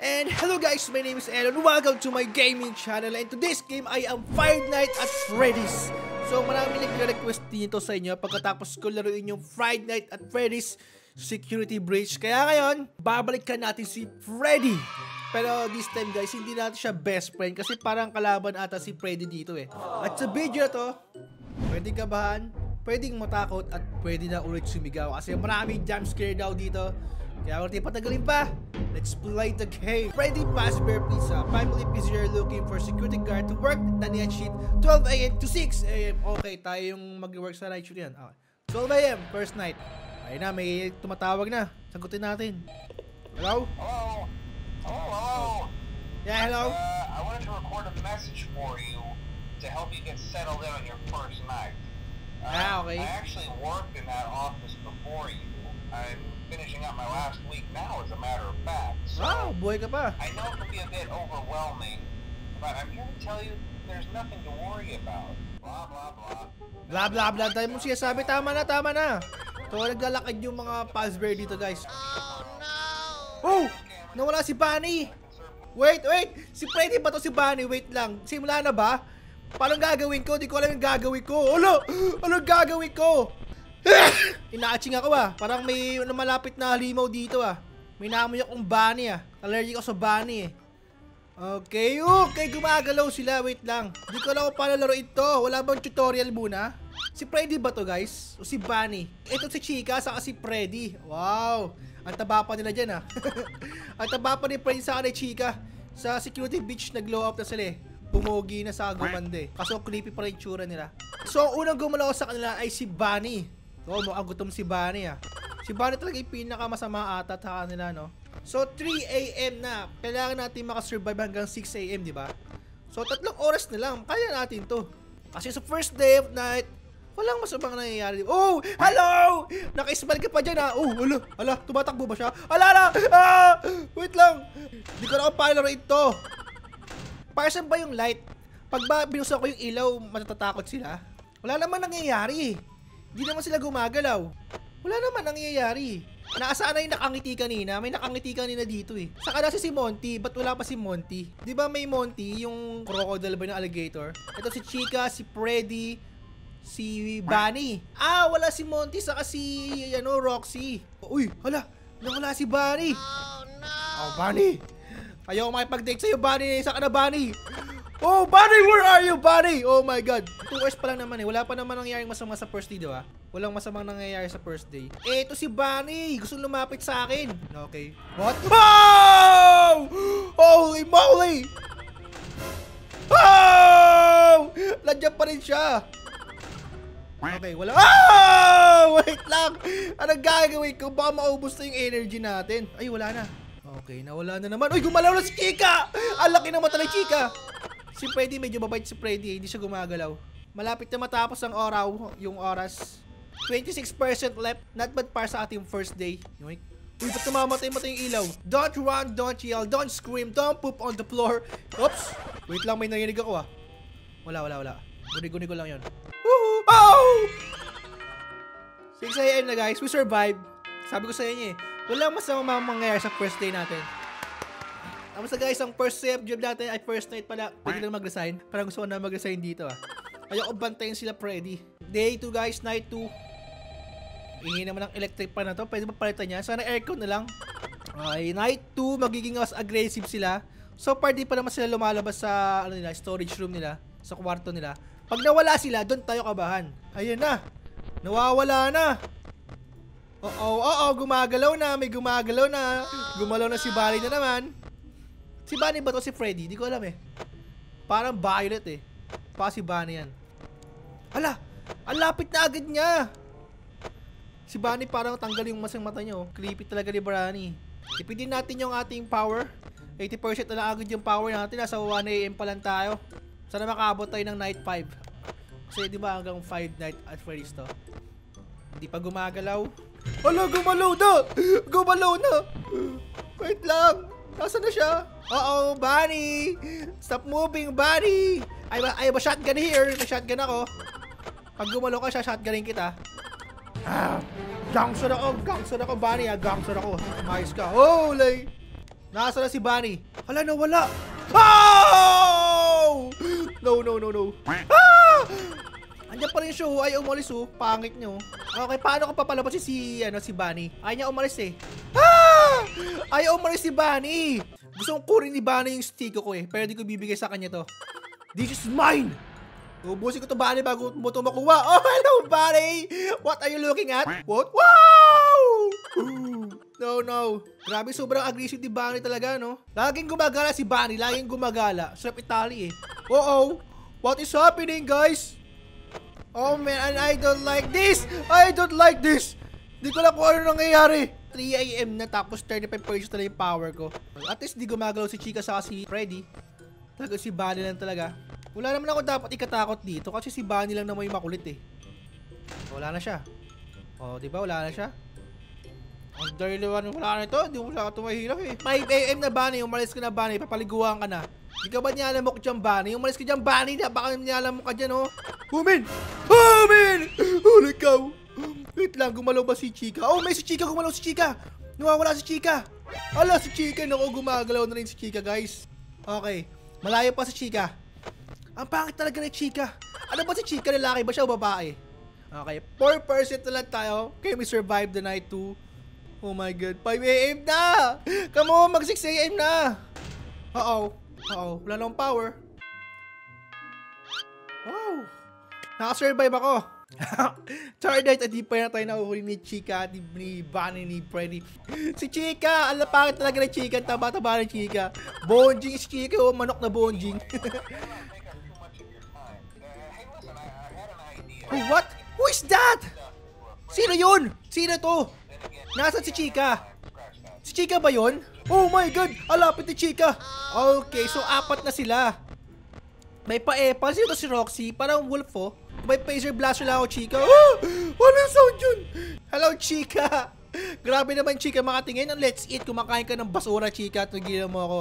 And hello guys, my name is Aaron. Welcome to my gaming channel. And today's game I am Fire Night at Freddy's. So marami nagre-request dito sa inyo pagkatapos ko laruin yung Friday Night at Freddy's Security Breach. Kaya ngayon, babalikan natin si Freddy. Pero this time guys, hindi natin siya best friend kasi parang kalaban ata si Freddy dito eh. At sa video na to, pwedeng kabahan, pwedeng matakot at pwede na ulit sumigaw kasi maraming jump scare daw dito. Kaya kung di patagalin pa, let's play the game. Freddy Fazbear Pizza. Family pizza you're looking for security guard to work the night shift 12 a.m. to 6 a.m. Okay, tayo yung mag-work sa night shift yan. Okay. 12 a.m. first night. Ayun na, may tumatawag na. Sagutin natin. Hello? Hello? Hello, hello? Yeah, hello? Uh, I wanted to record a message for you to help you get settled in on your first night. Uh, Ah, okay. I actually worked in that office before you. I'm finishing up my last week now, as a matter of fact. So Wow, buhay ka pa. I know it can be a bit overwhelming, but I'm here to tell you there's nothing to worry about. Blah, blah, blah. Blah blah blah. Dahil mo siya sabi, tama na, tama na. So, naglalakad yung mga Fazbear dito, guys. Oh! Nawala si Bunny! Wait, wait! Si Freddy ba to si Bunny? Wait lang. Simula na ba? Paano gagawin ko? Di ko alam yung gagawin ko. Ano? Ano gagawin ko? Inaaching ako ah. Parang may malapit na halimaw dito ah. May naamoy akong bunny ah. Allergic ako sa bunny eh. Okay, okay, gumagalaw sila. Wait lang. Di ko alam kung paano laro ito. Wala bang tutorial muna? Si Freddy ba to guys? O si Bunny? Ito si Chica, saka si Freddy. Wow! Ang taba pa nila dyan ah. Ang taba pa ni Freddy sa ni Chica. Sa security beach, nag-glow up na sila eh. Pumogi na sa gumande. Kaso creepy pa rin tsura nila. So, ang unang gumalaw sa kanila ay si Bunny. So, mukhang gutom si Bunny ah. Si Bunny talaga yung pinakamasama ata sa kanila no. So, 3 a.m. na. Kailangan natin makasurvive hanggang 6 a.m. di ba? So, tatlong oras na lang. Kaya natin to. Kasi sa first day of night, walang masamang nangyayari. Oh! Hello! Naka-smile ka pa dyan ha. Oh, hala. Hala, tumatakbo ba siya? Hala na! Ah! Wait lang. Hindi ko na laruin to. Para saan ba yung light? Pag ba binusan ko yung ilaw, matatatakot sila? Wala naman nangyayari. Hindi naman sila gumagalaw. Wala naman nangyayari. Nakasaan na yung nakangiti kanina? May nakangiti kanina dito eh. Saka na si Monty. Ba't wala pa si Monty? Di ba may Monty, yung crocodile ba ng alligator? Ito si Chica, si Freddy, si Bunny. Ah, wala si Monty, saka si, ano, Roxy. Uy, hala, nawala si Bunny. Oh, no. Oh, Bunny. Ayaw makipag-date sa'yo, Bunny. Saka na, Bunny. Oh, Bunny, where are you, Bunny? Oh my God. Two hours pa lang naman eh. Wala pa naman nangyayaring masama sa first day, di ba? Walang masamang nangyayari sa first day. Eh, ito si Bunny. Gusto lumapit sa akin. Okay. What? Oh! Holy moly! Oh! Nandiyan pa rin siya. Okay, wala. Oh! Wait lang. Anong gagawin ko? Baka maubos na yung energy natin. Ay, wala na. Okay, nawala na naman. Uy, gumalaw na si Chika! Ang laki ng mata ni Chika! Si Freddy, medyo mabait si Freddy. Hindi siya gumagalaw. Malapit na matapos ang oraw, yung oras. 26% left. Not bad para sa ating first day. Yoink. Uy, ba't namamatay-matay yung ilaw? Don't run, don't yell, don't scream, don't poop on the floor. Oops! Wait lang, may narinig ako ah. Wala, wala, wala. Guni-guni ko lang yun. Woohoo! Oh! 6 a.m. na guys, we survived. Sabi ko sa inyo eh, wala masama mangyayari sa first day natin. Tapos guys, ang first of job natin ay first night pala. Pwede lang mag-resign. Parang gusto ko na mag-resign dito ah. Ayoko bantayin sila Freddy. Day 2 guys, night 2. Ihingi naman ng electric pan na to. Pwede ba palitan niya? Sana aircon na lang. Okay, night 2, magiging mas aggressive sila. So far, di pa naman sila lumalabas sa ano nila, storage room nila, sa kwarto nila. Pag nawala sila, doon tayo kabahan. Ayun na. Nawawala na. Oo, oo, gumagalaw na. May gumagalaw na. Gumalaw na si Barry na naman. Si Bunny ba to si Freddy? Di ko alam eh. Parang violet eh. Pa si Bunny yan. Hala! Ang lapit na agad niya! Si Bunny parang tanggal yung masang mata niyo. Creepy talaga ni Bunny. Ipidin natin yung ating power. 80% na lang agad yung power natin. Nasa 1am pa lang tayo. Sana makaabot tayo ng night 5. Kasi di ba hanggang 5 night at Freddy's to? Hindi pa gumagalaw. Hala, gumalaw na! Gumalaw na! Wait lang! Nasaan na siya? Uh-oh, Bunny! Stop moving, Bunny! I, I have a shotgun here. May shotgun ako. Pag gumalaw ka siya, shotgunin kita. Ah, gangster ako, gangster ako, Bunny ah, gangster ako. Mayos ka. Holy! Nasaan na si Bunny? Hala, nawala. Oh! No, no, no, no. Ah! Andiyan pa rin siya, oh. ay umalis oh. Pangit niyo. Okay, paano ko papalabas si, si, ano, si Bunny? Ay niya umalis eh. Ah! Ay umalis si Bunny! Gusto kong kurin ni Bunny yung stick ko eh. Pero di ko bibigay sa kanya to. This is mine! Ubusin ko to Bunny bago mo to makuha. Oh, hello Bunny! What are you looking at? What? Wow! No, no. Grabe, sobrang aggressive ni Bunny talaga, no? Laging gumagala si Bunny. Laging gumagala. Sarap Itali eh. Uh-oh. What is happening, guys? Oh man, and I don't like this! I don't like this! Di ko lang kung ano nangyayari. 3 a.m. na tapos 35% na yung power ko. At least di gumagalaw si Chika sa si Freddy. Talaga si Bunny lang talaga. Wala naman ako dapat ikatakot dito kasi si Bunny lang naman yung makulit eh. Wala na siya. Oh, di ba? Wala na siya. Ang dali naman wala na ito. Di mo siya tumahirap eh. 5 a.m. na Bunny. Umalis ka na Bunny. Papaliguan ka na. Di ka ba niyalamok dyan Bunny? Umalis ka dyan Bunny. Baka niyalamok ka dyan oh. Humin! Humin! Huli ka! Wait lang, gumalaw ba si Chika? Oh, may si Chika, gumalaw si Chika! Nawawala si Chika! Ala, si Chika, naku, gumagalaw na rin si Chika, guys. Okay, malayo pa si Chika. Ang pangit talaga ni Chika. Ano ba si Chika, lalaki ba siya o babae? Okay, 4% na lang tayo. Okay, we survive the night too. Oh my god, 5 a.m. na! Come on, mag 6 a.m. na! Uh-oh. Uh-oh, wala nang power. Wow! Nakasurvive ako. Guys, hindi pa na tayo nahuhuli ni Chika, ni, ni Bunny, ni Freddy. Si Chika! Ang talaga ni Chika. Ang Taba-taba ni Chika. Bonjing si Chika. Oh, manok na bonjing. oh, what? Who is that? Sino yun? Sino to? Nasaan si Chika? Si Chika ba yun? Oh my god! Alapit ni Chika! Okay, so apat na sila. May pa-epal. Sino to si Roxy? Parang wolf oh. May phaser blaster lang ako, Chika. Oh! Ano yung sound yun? Hello, Chika! Grabe naman, Chika, makatingin. Let's eat. Kumakain ka ng basura, Chika. Tugilan mo ako.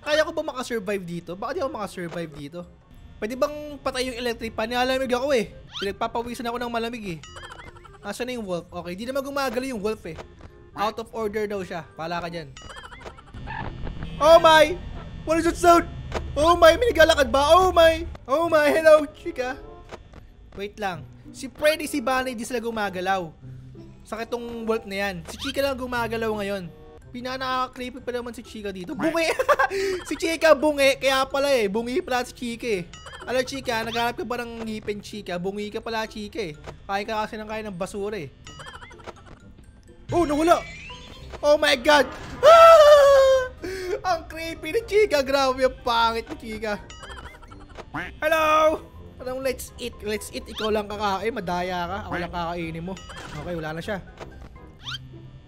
Kaya ko ba makasurvive dito? Bakit di ako makasurvive dito? Pwede bang patay yung electric pan? Nilalamig ako eh. Pinagpapawisan ako ng malamig eh. Asa na yung wolf? Okay, di naman gumagalo yung wolf eh. Out of order daw siya. Pala ka dyan. Oh my! What is that sound? Oh my, may naglalakad ba? Oh my! Oh my, hello, chika. Wait lang. Si Freddy, si Bunny, di sila gumagalaw. Sakit tong wolf na yan. Si Chika lang gumagalaw ngayon. Pinaka-creepy pa naman si Chika dito. Bungi! si Chika bungi. Kaya pala eh. Bungi pala si Chika eh. Alam Chika, naghanap ka ba ng ngipin Chika? Bungi ka pala Chika eh. Kain ka kasi ng kain ng basura eh. Oh, nawala! Oh my God! Ang creepy ni Chika. Grabe ang pangit ni Chika. Hello! Anong let's eat? Let's eat. Ikaw lang kakain. Madaya ka. Ako lang kakainin mo. Okay, wala na siya.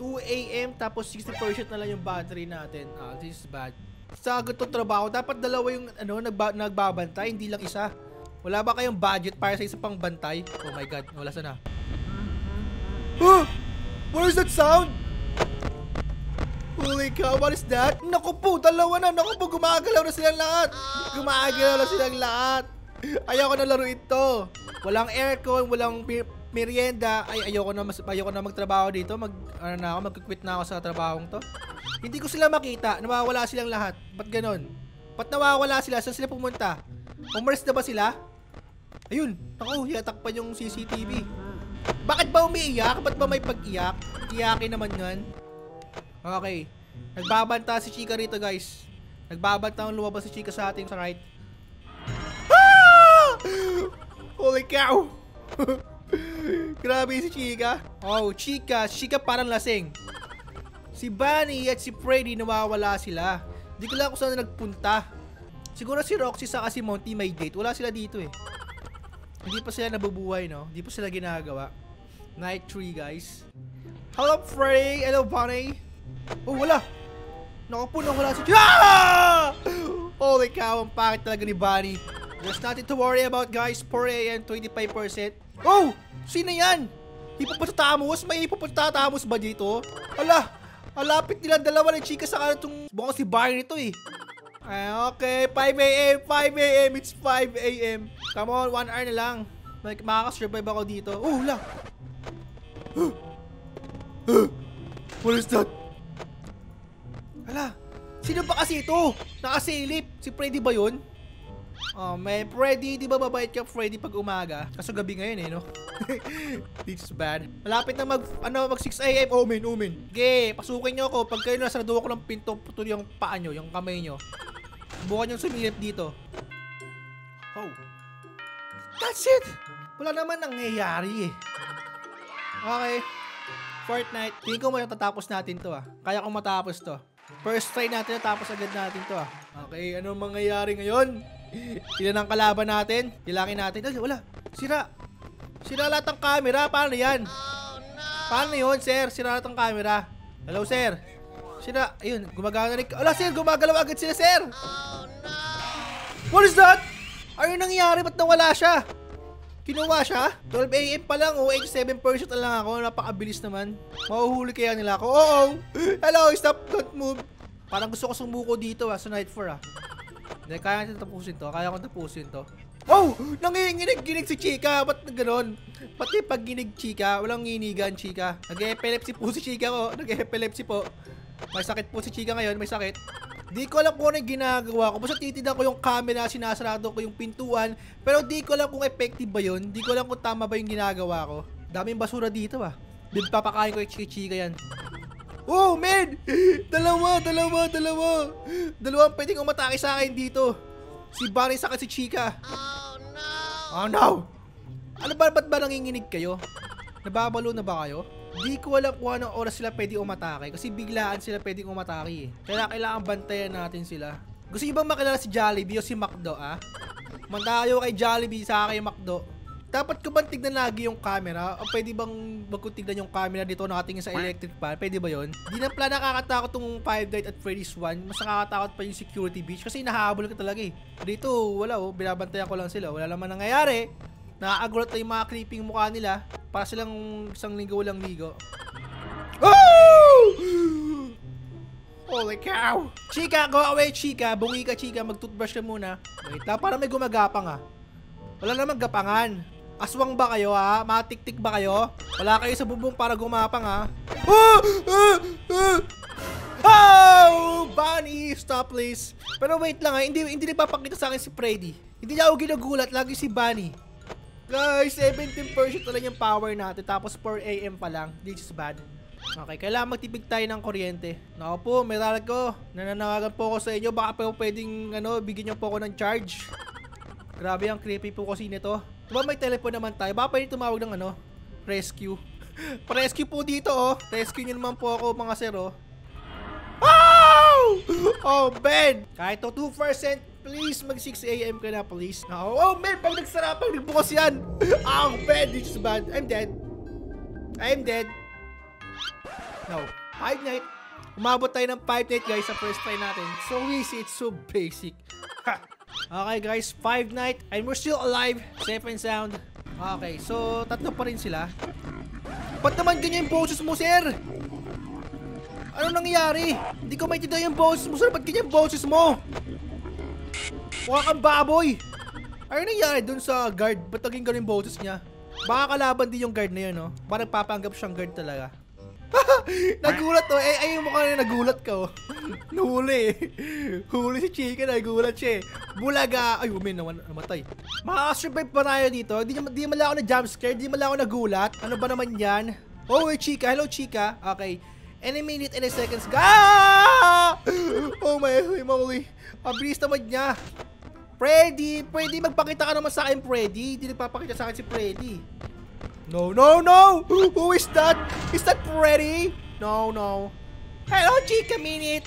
2 a.m. tapos 60% na lang yung battery natin. Ah, this is bad. Sa ganitong trabaho, dapat dalawa yung ano, nagba, nagbabantay, hindi lang isa. Wala ba kayong budget para sa isa pang bantay? Oh my god, wala sana. Huh? What is that sound? Holy cow, what is that? Naku po, dalawa na. Naku po, gumagalaw na silang lahat. Gumagalaw na silang lahat. Ayoko na laro ito. Walang aircon, walang merienda. Ay, ayoko na, mas, ayoko na magtrabaho dito. Mag, ano na ako, mag-quit na ako sa trabahong to. Hindi ko sila makita. Nawawala silang lahat. Ba't ganon? Ba't nawawala sila? Saan sila pumunta? Umalis na ba sila? Ayun. Ako, yatak pa yung CCTV. Bakit ba umiiyak? Ba't ba may pag-iyak? Iyakin naman yan. Okay. Nagbabanta si Chika rito, guys. Nagbabanta ang lumabas si Chika sa ating sa right. Holy cow! Grabe si Chika. Oh, Chika. Chika parang lasing. Si Bunny at si Freddy nawawala sila. Di ko lang kung saan nagpunta. Siguro si Roxy sa si Monty may date. Wala sila dito eh. Hindi pa sila nabubuhay, no? Hindi pa sila ginagawa. Night 3, guys. Hello, Freddy! Hello, Bunny! Oh, wala! Naku po, nawala si... Ah! Holy cow, ang pangit talaga ni Bunny. There's nothing to worry about, guys. 4 a.m., 25%. Oh! Sino yan? Hipopotatamos? May hipopotatamos ba dito? Ala! Alapit nila dalawa ng chika sa kanan itong... Mukhang si Barney nito eh. Ay, okay, 5 a.m., 5 a.m., it's 5 a.m. Come on, 1 hour na lang. Like, makakasurvive ako dito. Oh, wala. What is that? Hala, Sino ba kasi ito? Nakasilip. Si Freddy ba yun? Oh, may Freddy, di ba mabait ka Freddy pag umaga? Kaso gabi ngayon eh, no? This is bad. Malapit na mag, ano, mag 6 a.m. Omen, omen. Ge, pasukin nyo ako. Pag kayo nasarado ako ng pinto, putol yung paa nyo, yung kamay nyo. Subukan yung sumilip dito. Oh. That's it! Wala naman nangyayari eh. Okay. Fortnite. Tingin ko may tatapos natin to ah. Kaya kong matapos to. First try natin, tapos agad natin to ah. Okay, anong mangyayari ngayon? Ilan ang kalaban natin? Tilangin natin. Ay, wala. Sira. Sira lahat ng camera. Paano yan? Paano yun, sir? Sira lahat ng camera. Hello, sir. Sira. Ayun, gumagana rin. Ala, sir, gumagalaw agad sila, sir. What is that? Ano nangyari? Ba't nawala siya? Kinuha siya? 12 a.m. pa lang, oh. 87% na lang ako. Napakabilis naman. Mahuhuli kaya nila ako. Oo! Hello, stop, don't move. Parang gusto ko sumuko dito, ah, sa night 4, ah. Hindi, kaya natin tapusin to. Kaya ko tapusin to. Oh! Nanginginig-ginig si Chika. Ba't gano'n? Pati pag ginig Chika, walang nginigan Chika. Nag-epilepsy po si Chika ko. Nag-epilepsy po. May sakit po si Chika ngayon. May sakit. Di ko alam kung ano yung ginagawa ko. Basta titinan ko yung camera, sinasarado ko yung pintuan. Pero di ko alam kung effective ba yun. Di ko alam kung tama ba yung ginagawa ko. Daming basura dito ah. Di papakain ko yung chika yan. Oh, man! Dalawa, dalawa, dalawa. Dalawang pwedeng umatake sa akin dito. Si Barry saka si Chika. Oh, no! Oh, no! Ano ba, ba't ba nanginginig kayo? Nababalo na ba kayo? Di ko alam kung anong oras sila pwede umatake kasi biglaan sila pwedeng umatake eh. Kaya kailangan bantayan natin sila. Gusto niyo bang makilala si Jollibee o si McDo ah? Mantayo kay Jollibee sa akin McDo. Dapat ko bang tignan lagi yung camera? O pwede bang wag ko tignan yung camera dito nakatingin sa electric fan? Pwede ba yon? Di na pala nakakatakot tong Five Nights at Freddy's 1. Mas nakakatakot pa yung security breach kasi nahahabol ka talaga eh. Dito, wala oh. Binabantayan ko lang sila. Wala naman nangyayari. Nakakagulat na yung mga creeping mukha nila. Para silang isang linggo walang ligo. Oh! Holy cow! Chika, go away, Chika. Bungi ka, Chika. Mag-toothbrush ka muna. Wait lang, para may gumagapang ah. Wala namang gapangan. Aswang ba kayo ha? Matiktik ba kayo? Wala kayo sa bubong para gumapang ha? Oh! Ah! Oh! Bunny! Stop please. Pero wait lang ha, hindi, hindi nagpapakita sa akin si Freddy. Hindi niya ako ginugulat, lagi si Bunny. Guys, 17% na lang yung power natin, tapos 4am pa lang. This is bad. Okay, kailangan magtipid tayo ng kuryente. Nako po, may ralag ko. Nananawagan po ako sa inyo. Baka po pwedeng ano, bigyan niyo po ako ng charge. Grabe ang creepy po kasi nito. Diba may telephone naman tayo? Baka pwede tumawag ng ano? Rescue. rescue po dito oh. Rescue niyo naman po ako mga sir oh. Oh! Oh, Ben! Kahit to 2%, please mag 6am ka na, please. Oh, oh man, pag nagsara, pag nagbukas yan. Oh, Ben, this is bad. I'm dead. I'm dead. No. Five night. Umabot tayo ng five night, guys, sa first try natin. So easy, it's so basic. okay, guys, five night. And we're still alive. Safe and sound. Okay, so tatlo pa rin sila. Ba't naman ganyan yung boses mo, sir? Ano nangyayari? Hindi ko maintindihan yung boses mo, sir. Ba't ganyan boses mo? Mukha kang baboy. Ano nangyayari dun sa guard? Ba't naging ganun boses niya? Baka kalaban din yung guard na yun, no? Parang papanggap siyang guard talaga. nagulat to. Eh, ayun mo kanina nagulat ka, oh. Nahuli. Huli si Chica, nagulat siya eh. Bulaga. Ay, umin, naman, namatay. Makakasurvive pa tayo dito. Di, di man lang ako na jumpscare, di man lang ako nagulat. Ano ba naman yan? Oh, hey, Chica. Hello, Chica. Okay. Any minute, any seconds. Ga! Oh my, my moly. Ang bilis naman niya. Freddy, Freddy, magpakita ka naman sa akin, Freddy. Hindi nagpapakita sa akin si Freddy. No, no, no! Who is that? Is that Freddy? No, no. Hello, Chica Minute!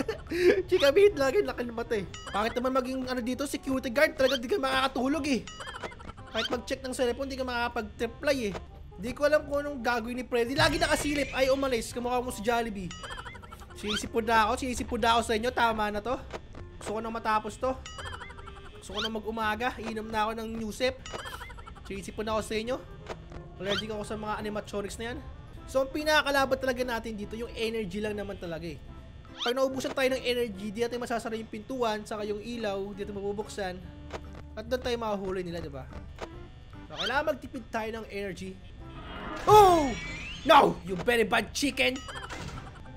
Chica Minute, lagi laki ng mata eh. Bakit naman maging ano dito, security guard? Talaga di ka makakatulog eh. Kahit mag-check ng cellphone, di ka makakapag-reply eh. Di ko alam kung anong gagawin ni Freddy. Lagi nakasilip. Ay, umalis. Kamukha mo si Jollibee. Sinisipod na ako. Sinisipod na ako sa inyo. Tama na to. Gusto ko na matapos to. Gusto ko na mag-umaga. Inom na ako ng Newsep. Sinisipod na ako sa inyo. Allergic ako sa mga animatronics na yan. So, ang pinakakalaban talaga natin dito, yung energy lang naman talaga eh. Pag naubusan tayo ng energy, di natin masasara yung pintuan, saka yung ilaw, di natin mabubuksan. At doon tayo makahuli nila, di ba? So, kailangan magtipid tayo ng energy. Oh! No! You very bad chicken!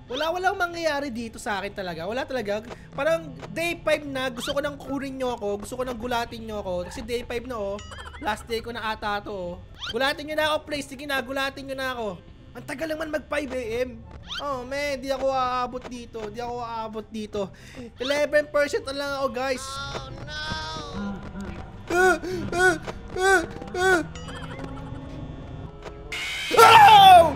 Wala walang mangyayari dito sa akin talaga. Wala talaga. Parang day 5 na, gusto ko nang kunin nyo ako, gusto ko nang gulatin nyo ako. Kasi day 5 na oh. Last day ko na ata to oh. Gulatin nyo na ako, please. Sige na, gulatin nyo na ako. Ang tagal naman mag 5 a.m. Oh, man, di ako aabot dito. Di ako aabot dito. 11% na lang ako, guys. Oh, no! Ah, ah, ah, ah. Oh!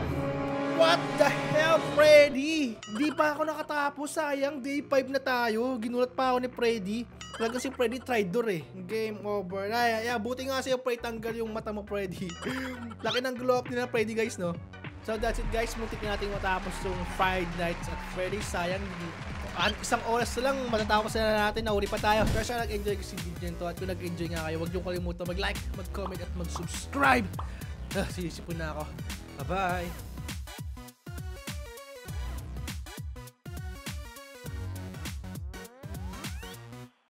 What the hell, Freddy? Di pa ako nakatapos, sayang. Day 5 na tayo. Ginulat pa ako ni Freddy. Talaga si Freddy traitor eh. Game over. Ay, ay, buti nga sa'yo, Freddy, tanggal yung mata mo, Freddy. Laki ng glow up nila, Freddy, guys, no? So that's it, guys. Muntik na natin matapos yung Five Nights at Freddy. Sayang, an isang oras lang matatapos na natin. Nauri pa tayo. Pero sana nag-enjoy kasi video nito. At kung nag-enjoy nga kayo, huwag niyo kalimutan mag-like, mag-comment at mag-subscribe. Ah, sinisipon na ako. Bye-bye.